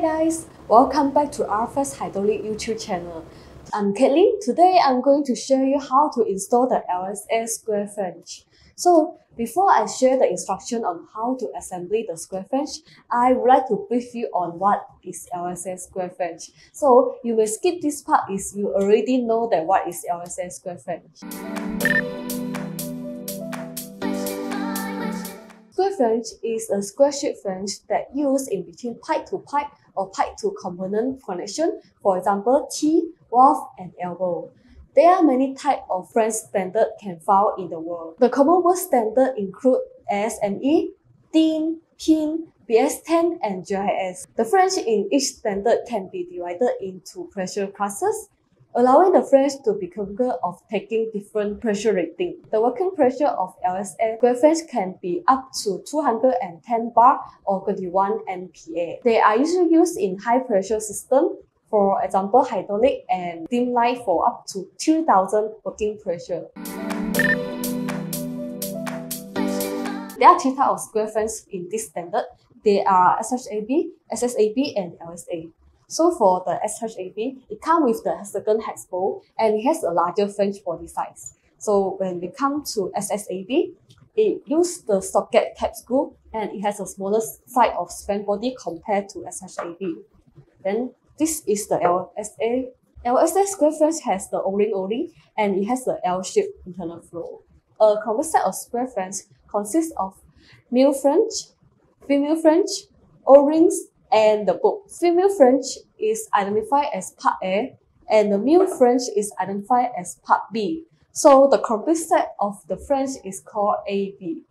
guys, welcome back to our RFS Hydraulic YouTube channel. I'm Caitlin. Today I'm going to show you how to install the LSA square flange. So before I share the instruction on how to assemble the square flange, I would like to brief you on what is LSA square flange. So you may skip this part if you already know that what is LSA square flange. Square flange is a square shaped flange that used in between pipe to pipe or pipe to component connection, for example T, valve, and elbow. There are many types of flange standard can found in the world. The common world standard include ASME, DIN, PN, BS10, and JIS. The flange in each standard can be divided into pressure classes, allowing the flange to be capable of taking different pressure rating. The working pressure of LSA square flange can be up to 210 bar or 21 MPa. They are usually used in high pressure system, for example hydraulic and dim light for up to 2000 working pressure. There are three types of square flange in this standard. They are SHAB, SSAB, and LSA. So for the SHAB, it comes with the second hex bolt and it has a larger flange body size. So when we come to SSAB, it uses the socket cap screw and it has a smaller size of span body compared to SHAB. Then this is the LSA. LSA square flange has the O-ring O-ring and it has the L-shaped internal flow. A common set of square flange consists of male flange, female flange, O-rings, and the bolt. Female flange is identified as part A and the male flange is identified as part B. So the complete set of the flange is called AB.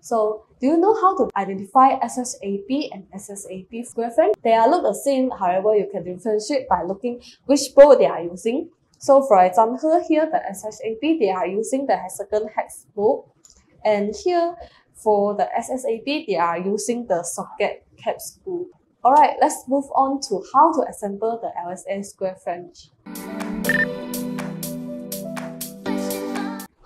So do you know how to identify SSAB and square flange? They are look the same, however, you can differentiate by looking which bolt they are using. So for example, here the SSAB, they are using the hexagon hex bolt. And here for the SSAB, they are using the socket cap screw. Alright, let's move on to how to assemble the LSA square flange.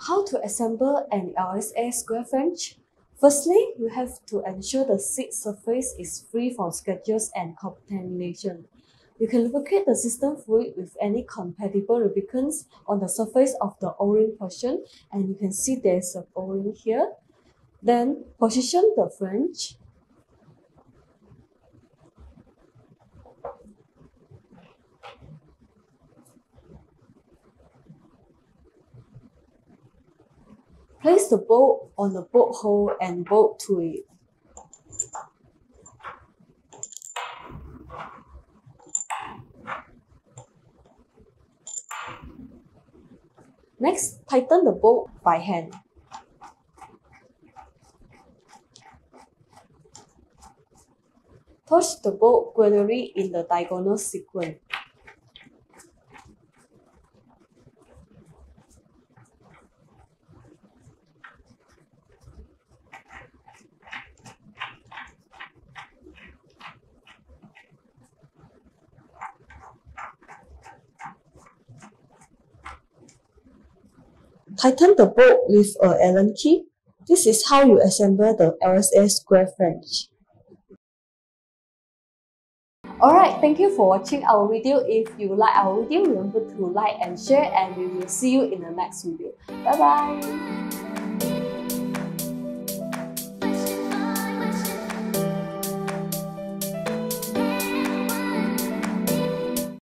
How to assemble an LSA square flange? Firstly, you have to ensure the seat surface is free from scratches and contamination. You can lubricate the system fluid with any compatible lubricants on the surface of the O-ring portion and you can see there's a O-ring here. Then position the flange Place the bolt on the bolt hole and bolt to it. Next, tighten the bolt by hand. Push the bolt gradually in the diagonal sequence. Tighten the bolt with a Allen key. This is how you assemble the LSA square flange. Alright, thank you for watching our video. If you like our video, remember to like and share and we will see you in the next video. Bye bye!